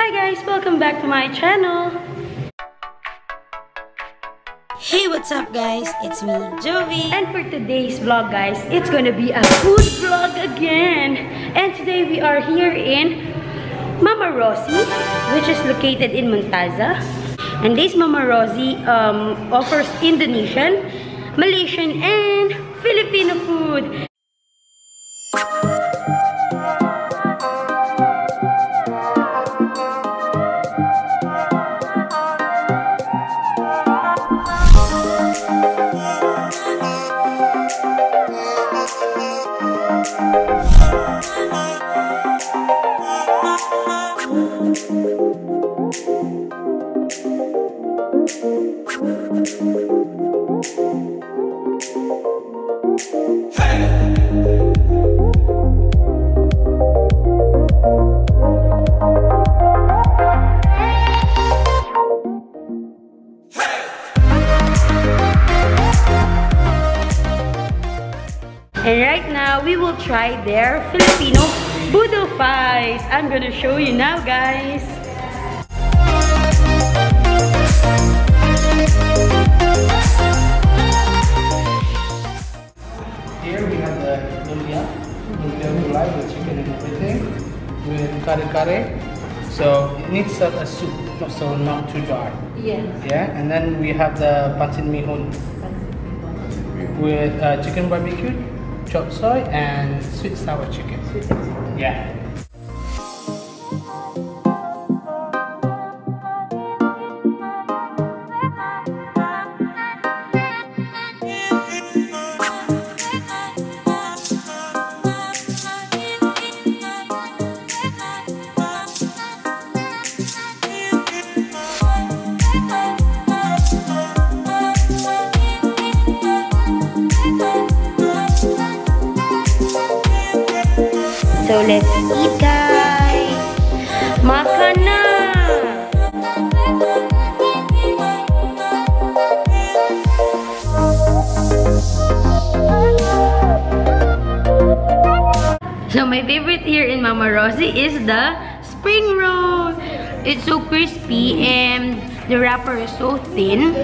Hi guys, welcome back to my channel. Hey, what's up guys? It's me, Jhovie. And for today's vlog guys, it's gonna be a food vlog again. And today we are here in Mama Rozie, which is located in Muntazah. And this Mama Rozie um, offers Indonesian, Malaysian, and Filipino food. Hey! And right now, we will try their Filipino Boodle Fight. I'm gonna show you now, guys. Here we have the lumpia, lumpia gulai with chicken and everything, with kare kare. So it needs a, a soup, so not too dry. Yes. Yeah, and then we have the pancit mihun with uh, chicken barbecue, chop suey, and sweet sour chicken. Sweet. Yeah. So let's eat, guys. Makan na! So my favorite here in Mama Rozie is the spring roll. It's so crispy and the wrapper is so thin.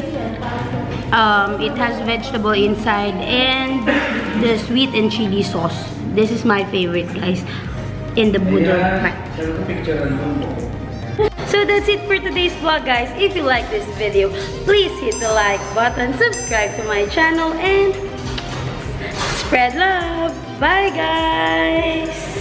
Um, it has vegetable inside and the sweet and chili sauce. This is my favorite, guys, in the boodle. So that's it for today's vlog, guys. If you like this video, please hit the like button, subscribe to my channel, and spread love. Bye, guys.